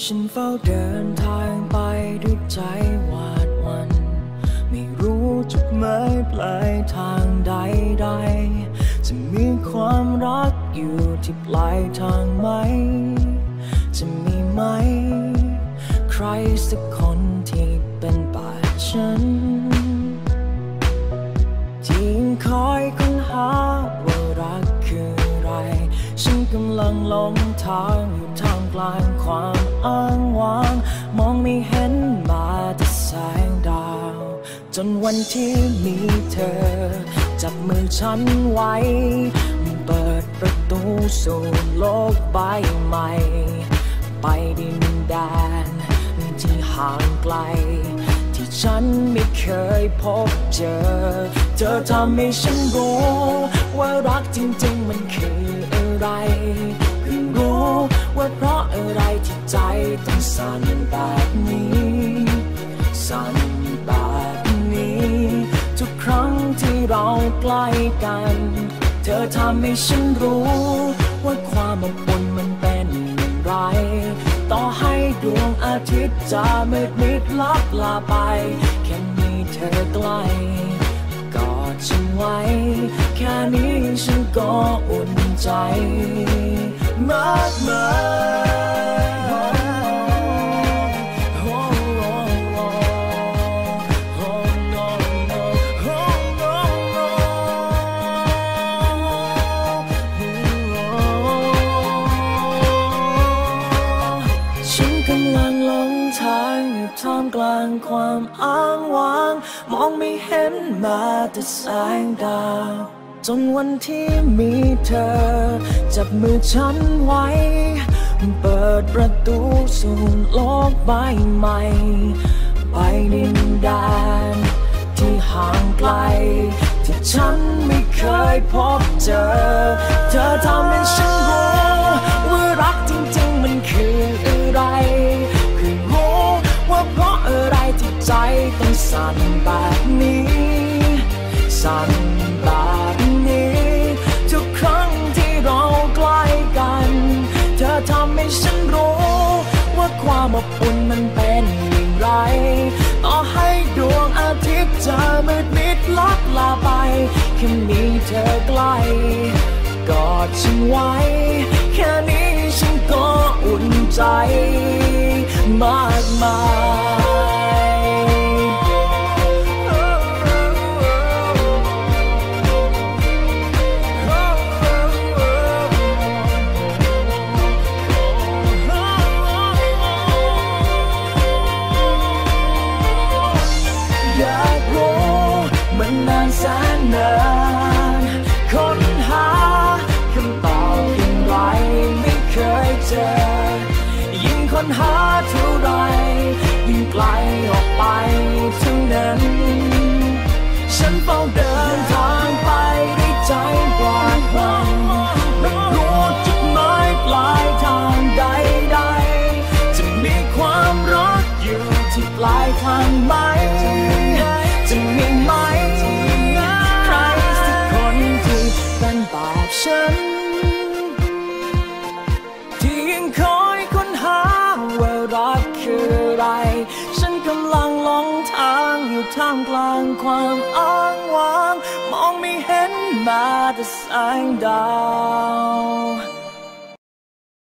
ฉันเฝ้าเดินทางไปด้วยใจหวาดวัน ไม่รู้จุดหมายปลายทางใดๆ จะมีความรักอยู่ที่ปลายทางไหม จะมีไหม ใครสักคนที่เป็นบาฉันที่ยังคอยค้นหาว่ารักคืออะไร ฉันกำลังหลงทางอยู่ทามกลางความ อ้างว้าง มองไม่เห็นมาแต่แสงดาว จนวันที่มีเธอ จับมือฉันไว้ เปิดประตูสู่โลกใบใหม่ ไปดินแดนที่ห่างไกล ที่ฉันไม่เคยพบเจอ เธอทำให้ฉันรู้ ว่ารักจริงๆมันคืออะไร ต้องสั่นแบบนี้สั่นแบบนี้ ทุกครั้งที่เราใกล้กัน เธอทำให้ฉันรู้ ว่าความอบอุ่นมันเป็นอย่างไร ต่อให้ดวงอาทิตย์จะมืดมิดลับลาไป แค่มีเธอใกล้กอดฉันไว้ แค่นี้ฉันก็อุ่นใจ ท่ามกลางความอ้างว้าง มองไม่เห็นมาแต่แสงดาว จนวันที่มีเธอ จับมือฉันไว้ เปิดประตูสู่โลกใบใหม่ ไปดินแดนที่ห่างไกล ที่ฉันไม่เคยพบเจอ เธอทำให้ฉันรู้ว่ารักจริง สั่นแบบนี้สั่นแบบนี้ ทุกครั้งที่เราใกล้กัน เธอทำให้ฉันรู้ ว่าความอบอุ่นมันเป็นอย่างไร ต่อให้ดวงอาทิตย์จะมืดมิดลับลาไปแค่มีเธอใกล้กอดฉันไว้ แค่นี้ฉันก็อุ่นใจมากมายอย สนนานค้นหาคำตอบอย่างไรไม่เคยเจอ ยิ่งค้นหาเท่า ท่ามกลางความอ้างว้าง มองไม่เห็นแม้แต่แสงดาว